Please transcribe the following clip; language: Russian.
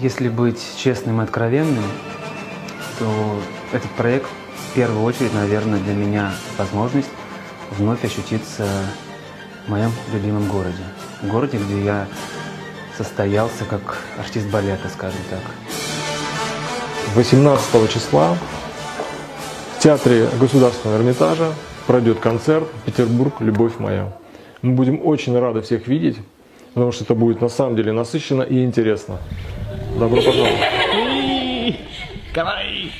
Если быть честным и откровенным, то этот проект в первую очередь, наверное, для меня возможность вновь ощутиться в моем любимом городе. Городе, где я состоялся как артист балета, скажем так. 18 числа в Театре Государственного Эрмитажа пройдет концерт «Петербург. Любовь моя». Мы будем очень рады всех видеть, потому что это будет на самом деле насыщенно и интересно. Добро пожаловать. Карай!